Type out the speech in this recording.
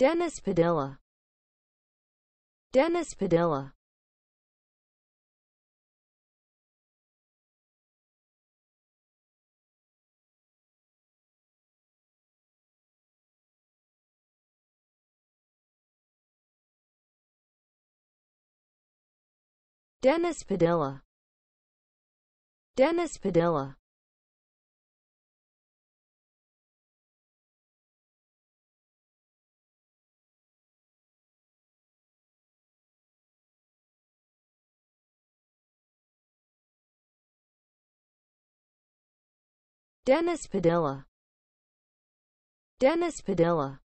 Dennis Padilla. Dennis Padilla. Dennis Padilla. Dennis Padilla Dennis Padilla. Dennis Padilla